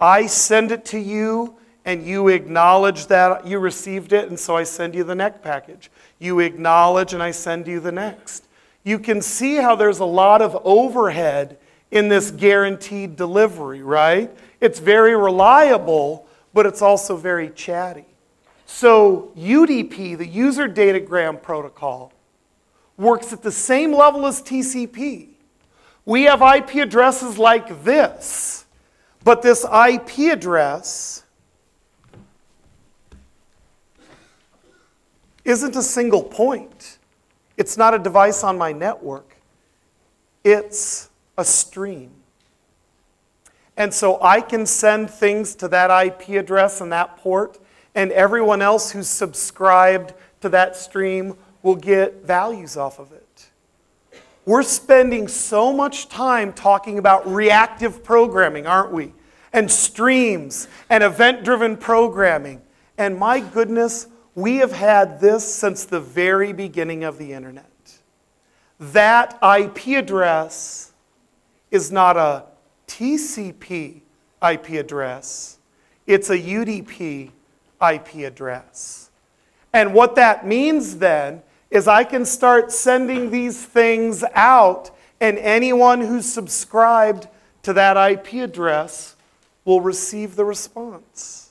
I send it to you, and you acknowledge that you received it, and so I send you the next package. You acknowledge, and I send you the next. You can see how there's a lot of overhead in this guaranteed delivery, right? It's very reliable, but it's also very chatty. So, UDP, the user datagram protocol, works at the same level as TCP. We have IP addresses like this, but this IP address isn't a single point. It's not a device on my network. It's a stream. And so I can send things to that IP address and that port, and everyone else who's subscribed to that stream will get values off of it. We're spending so much time talking about reactive programming, aren't we? And streams and event driven programming. And my goodness, we have had this since the very beginning of the internet. That IP address is not a TCP IP address, it's a UDP IP address. And what that means then is I can start sending these things out, and anyone who's subscribed to that IP address will receive the response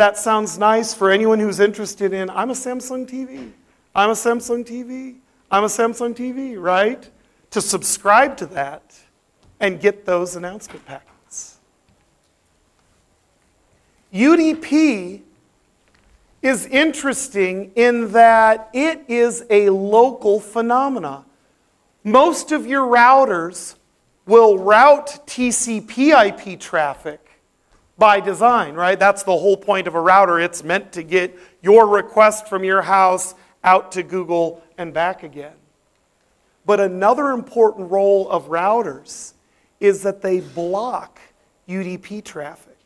that sounds nice for anyone who's interested in, I'm a Samsung TV. I'm a Samsung TV. I'm a Samsung TV, right? To subscribe to that and get those announcement packets. UDP is interesting in that it is a local phenomena. Most of your routers will route TCP IP traffic by design, right? That's the whole point of a router. It's meant to get your request from your house out to Google and back again. But another important role of routers is that they block UDP traffic.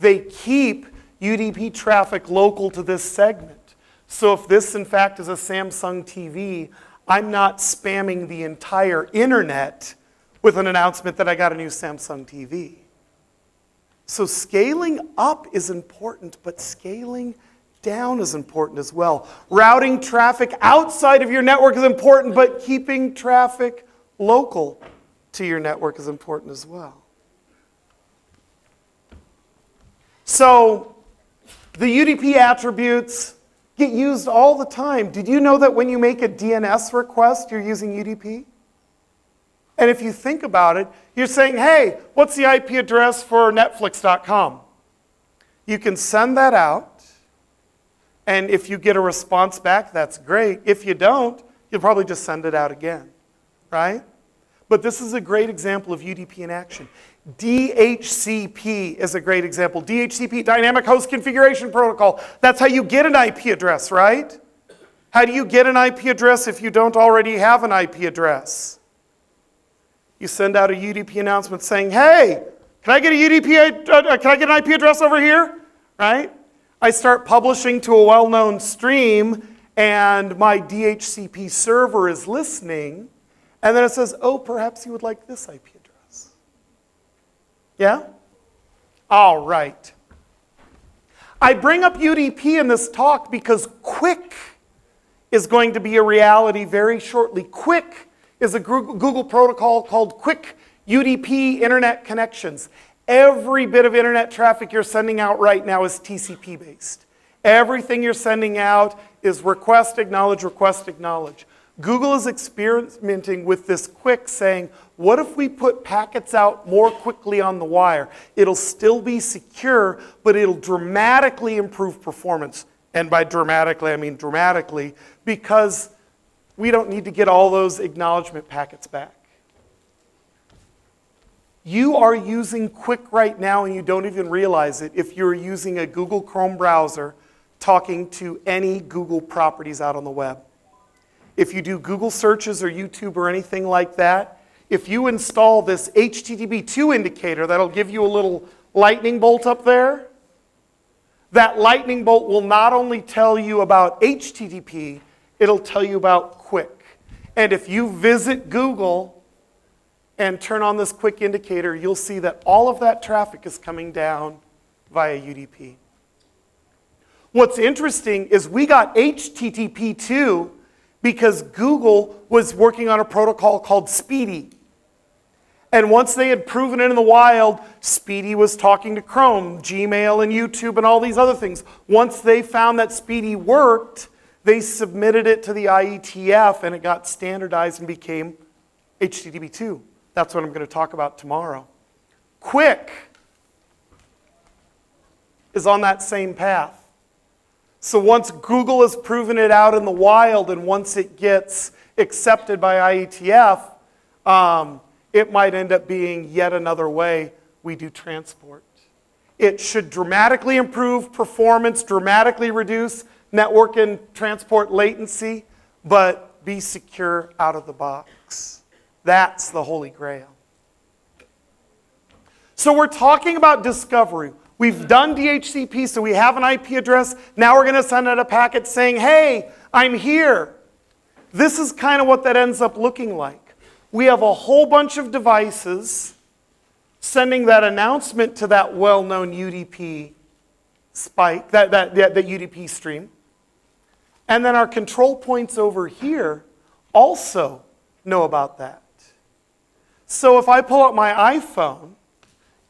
They keep UDP traffic local to this segment. So if this, in fact, is a Samsung TV, I'm not spamming the entire internet with an announcement that I got a new Samsung TV. So scaling up is important, but scaling down is important as well. Routing traffic outside of your network is important, but keeping traffic local to your network is important as well. So the UDP attributes get used all the time. Did you know that when you make a DNS request, you're using UDP? And if you think about it, you're saying, hey, what's the IP address for Netflix.com? You can send that out, and if you get a response back, that's great. If you don't, you'll probably just send it out again, right? But this is a great example of UDP in action. DHCP is a great example. DHCP, Dynamic Host Configuration Protocol. That's how you get an IP address, right? How do you get an IP address if you don't already have an IP address? You send out a UDP announcement saying, hey, can I get a UDP, uh, can I get an IP address over here? Right? I start publishing to a well-known stream and my DHCP server is listening and then it says, oh, perhaps you would like this IP address. Yeah? All right. I bring up UDP in this talk because QUIC is going to be a reality very shortly. QUIC is a Google protocol called Quick UDP Internet Connections. Every bit of internet traffic you're sending out right now is TCP based. Everything you're sending out is request, acknowledge, request, acknowledge. Google is experimenting with this QUIC, saying, what if we put packets out more quickly on the wire? It'll still be secure, but it'll dramatically improve performance. And by dramatically, I mean dramatically, because we don't need to get all those acknowledgement packets back. You are using QUIC right now and you don't even realize it if you're using a Google Chrome browser talking to any Google properties out on the web. If you do Google searches or YouTube or anything like that, if you install this HTTP2 indicator, that'll give you a little lightning bolt up there. That lightning bolt will not only tell you about HTTP, it'll tell you about QUIC. And if you visit Google and turn on this QUIC indicator, you'll see that all of that traffic is coming down via UDP. What's interesting is we got HTTP2 because Google was working on a protocol called SPDY. And once they had proven it in the wild, SPDY was talking to Chrome, Gmail, and YouTube, and all these other things. Once they found that SPDY worked, they submitted it to the IETF and it got standardized and became HTTP2. That's what I'm going to talk about tomorrow. QUIC is on that same path. So once Google has proven it out in the wild and once it gets accepted by IETF, um, it might end up being yet another way we do transport. It should dramatically improve performance, dramatically reduce network and transport latency, but be secure out of the box. That's the Holy Grail. So we're talking about discovery. We've done DHCP, so we have an IP address. Now we're going to send out a packet saying, hey, I'm here. This is kind of what that ends up looking like. We have a whole bunch of devices sending that announcement to that well-known UDP spike, that, that, that, that UDP stream. And then our control points over here also know about that. So if I pull out my iPhone,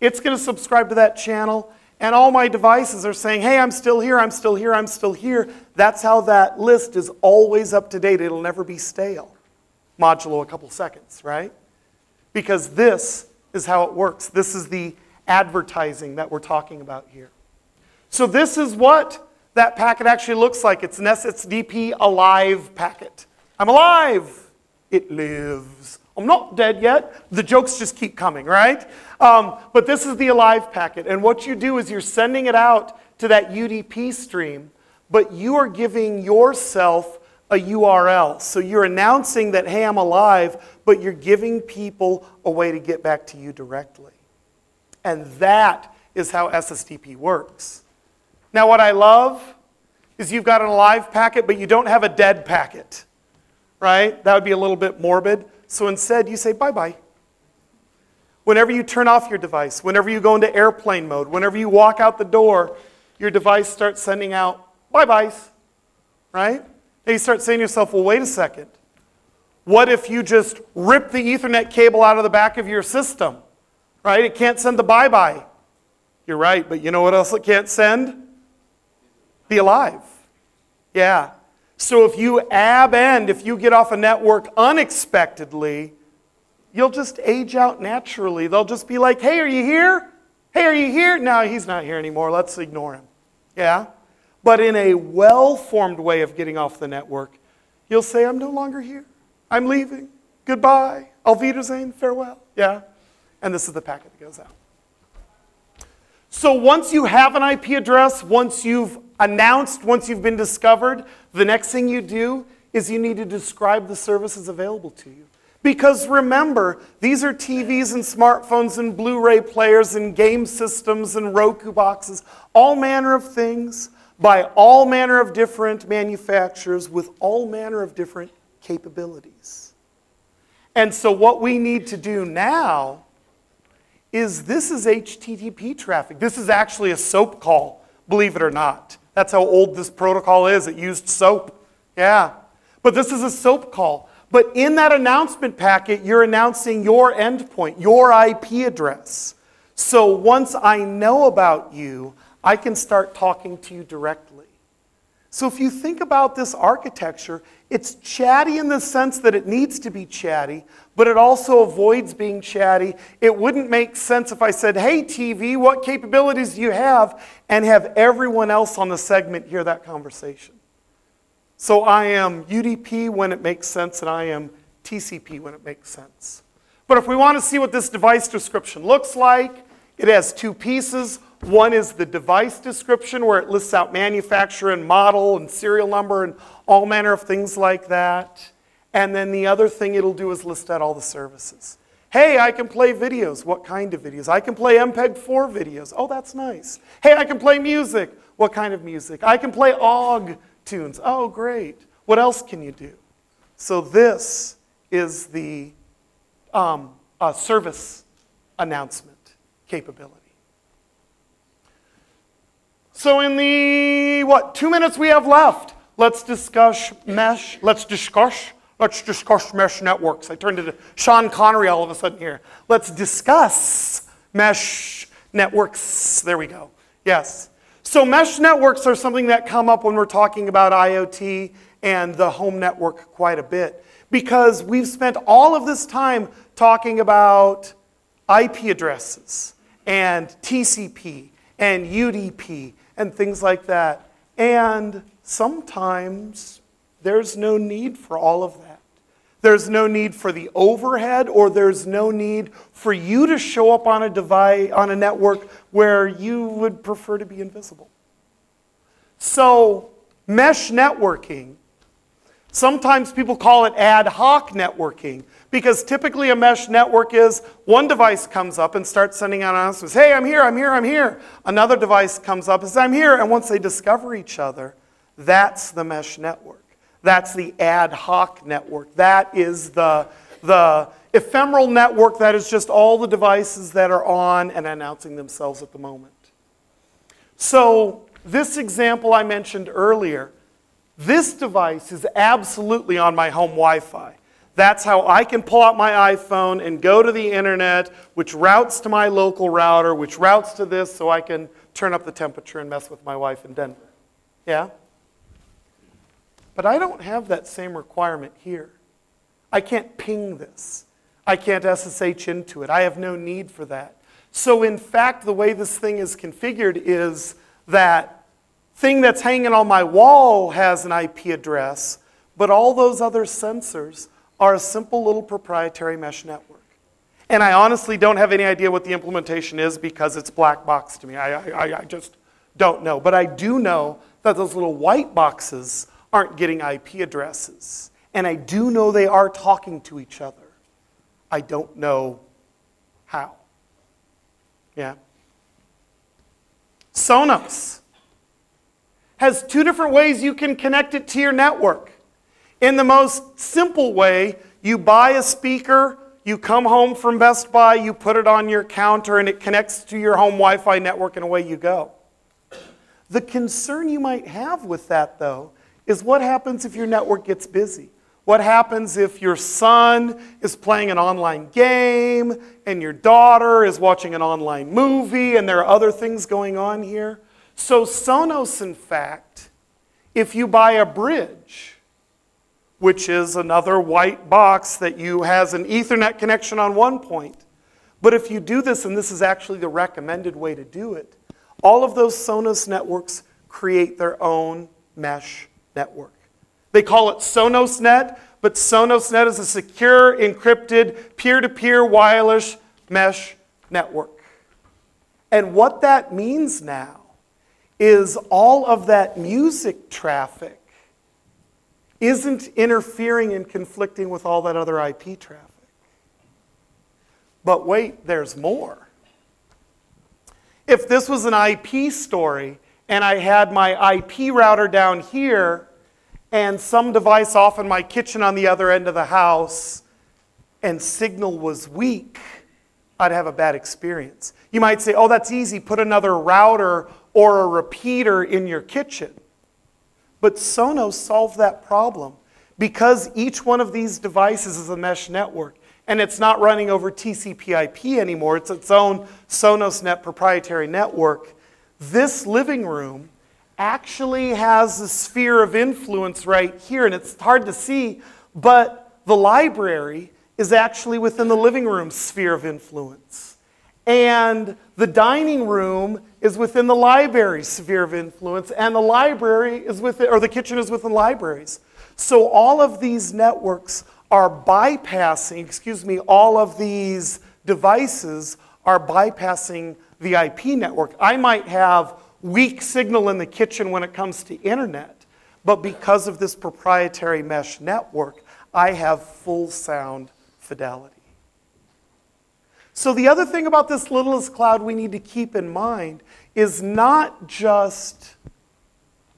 it's going to subscribe to that channel, and all my devices are saying, hey, I'm still here, I'm still here, I'm still here. That's how that list is always up to date. It'll never be stale. Modulo a couple seconds, right? Because this is how it works. This is the advertising that we're talking about here. So this is what that packet actually looks like. It's an SSDP alive packet. I'm alive. It lives. I'm not dead yet. The jokes just keep coming, right? Um, but this is the alive packet. And what you do is you're sending it out to that UDP stream, but you are giving yourself a URL. So you're announcing that, hey, I'm alive, but you're giving people a way to get back to you directly. And that is how SSDP works. Now, what I love is you've got an alive packet, but you don't have a dead packet, right? That would be a little bit morbid. So instead, you say bye bye. Whenever you turn off your device, whenever you go into airplane mode, whenever you walk out the door, your device starts sending out bye byes, right? And you start saying to yourself, well, wait a second. What if you just rip the Ethernet cable out of the back of your system, right? It can't send the bye bye. You're right, but you know what else it can't send? Be alive. Yeah. So if you abend, if you get off a network unexpectedly, you'll just age out naturally. They'll just be like, hey, are you here? Hey, are you here? No, he's not here anymore. Let's ignore him. Yeah? But in a well formed way of getting off the network, you'll say, I'm no longer here. I'm leaving. Goodbye. Auf Wiedersehen. Farewell. Yeah? And this is the packet that goes out. So once you have an IP address, once you've announced, once you've been discovered, the next thing you do is you need to describe the services available to you. Because remember, these are TVs and smartphones and Blu ray players and game systems and Roku boxes, all manner of things by all manner of different manufacturers with all manner of different capabilities. And so, what we need to do now is this is HTTP traffic. This is actually a SOAP call, believe it or not. That's how old this protocol is. It used SOAP. Yeah. But this is a SOAP call. But in that announcement packet, you're announcing your endpoint, your IP address. So once I know about you, I can start talking to you directly. So if you think about this architecture, it's chatty in the sense that it needs to be chatty, but it also avoids being chatty. It wouldn't make sense if I said, Hey, TV, what capabilities do you have? and have everyone else on the segment hear that conversation. So I am UDP when it makes sense, and I am TCP when it makes sense. But if we want to see what this device description looks like, it has two pieces. One is the device description, where it lists out manufacturer and model and serial number and all manner of things like that. And then the other thing it'll do is list out all the services. Hey, I can play videos. What kind of videos? I can play MPEG 4 videos. Oh, that's nice. Hey, I can play music. What kind of music? I can play OGG tunes. Oh, great. What else can you do? So, this is the um, uh, service announcement capability. So, in the what two minutes we have left, let's discuss mesh. Let's discuss. Let's discuss mesh networks. I turned to Sean Connery all of a sudden here. Let's discuss mesh networks. There we go. Yes. So mesh networks are something that come up when we're talking about IoT and the home network quite a bit because we've spent all of this time talking about IP addresses and TCP and UDP and things like that. And sometimes there's no need for all of that. There's no need for the overhead, or there's no need for you to show up on a device, on a network where you would prefer to be invisible. So, mesh networking, sometimes people call it ad hoc networking because typically a mesh network is one device comes up and starts sending out announcements hey, I'm here, I'm here, I'm here. Another device comes up and says, I'm here. And once they discover each other, that's the mesh network. That's the ad hoc network. That is the, the ephemeral network that is just all the devices that are on and announcing themselves at the moment. So, this example I mentioned earlier, this device is absolutely on my home Wi Fi. That's how I can pull out my iPhone and go to the internet, which routes to my local router, which routes to this so I can turn up the temperature and mess with my wife in Denver. Yeah? But I don't have that same requirement here. I can't ping this. I can't SSH into it. I have no need for that. So, in fact, the way this thing is configured is that thing that's hanging on my wall has an IP address, but all those other sensors are a simple little proprietary mesh network. And I honestly don't have any idea what the implementation is because it's black box to me. I, I, I just don't know. But I do know that those little white boxes aren't getting IP addresses. And I do know they are talking to each other. I don't know how. Yeah? Sonos has two different ways you can connect it to your network. In the most simple way, you buy a speaker, you come home from Best Buy, you put it on your counter, and it connects to your home Wi Fi network, and away you go. The concern you might have with that, though, is what happens if your network gets busy? What happens if your son is playing an online game and your daughter is watching an online movie and there are other things going on here? So, Sonos, in fact, if you buy a bridge, which is another white box that you has an Ethernet connection on one point, but if you do this, and this is actually the recommended way to do it, all of those Sonos networks create their own mesh network. They call it SonosNet, but SonosNet is a secure, encrypted, peer to peer wireless mesh network. And what that means now is all of that music traffic isn't interfering and conflicting with all that other IP traffic. But wait, there's more. If this was an IP story and I had my IP router down here and some device off in my kitchen on the other end of the house and signal was weak, I'd have a bad experience. You might say, oh, that's easy, put another router or a repeater in your kitchen. But Sonos solved that problem because each one of these devices is a mesh network and it's not running over TCP IP anymore, it's its own SonosNet proprietary network. This living room actually has a sphere of influence right here, and it's hard to see, but the library is actually within the living room sphere of influence. And the dining room is within the library sphere of influence, and the library is within, or the kitchen is within libraries. So all of these networks are bypassing, excuse me, all of these devices are bypassing the IP network. I might have weak signal in the kitchen when it comes to internet, but because of this proprietary mesh network, I have full sound fidelity. So, the other thing about this littlest cloud we need to keep in mind is not just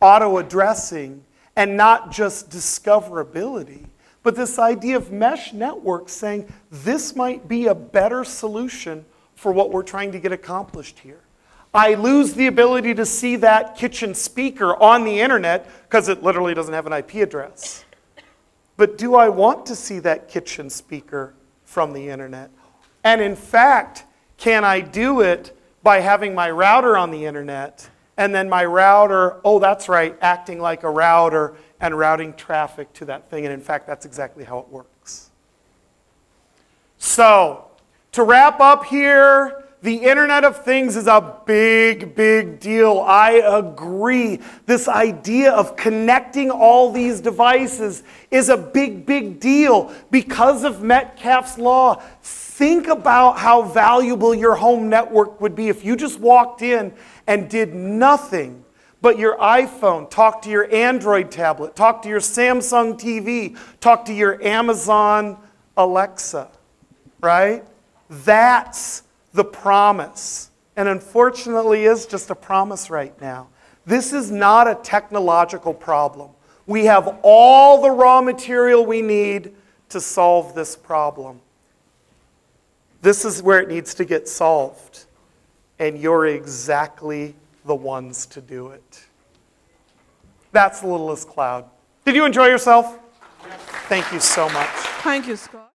auto addressing and not just discoverability, but this idea of mesh networks saying this might be a better solution for what we're trying to get accomplished here. I lose the ability to see that kitchen speaker on the internet because it literally doesn't have an IP address. But do I want to see that kitchen speaker from the internet? And in fact, can I do it by having my router on the internet and then my router, oh, that's right, acting like a router and routing traffic to that thing? And in fact, that's exactly how it works. So, to wrap up here, the Internet of Things is a big, big deal. I agree. This idea of connecting all these devices is a big, big deal because of Metcalfe's law. Think about how valuable your home network would be if you just walked in and did nothing but your iPhone, talk to your Android tablet, talk to your Samsung TV, talk to your Amazon Alexa, right? That's the promise. And unfortunately, is just a promise right now. This is not a technological problem. We have all the raw material we need to solve this problem. This is where it needs to get solved. And you're exactly the ones to do it. That's the littlest cloud. Did you enjoy yourself? Thank you so much. Thank you, Scott.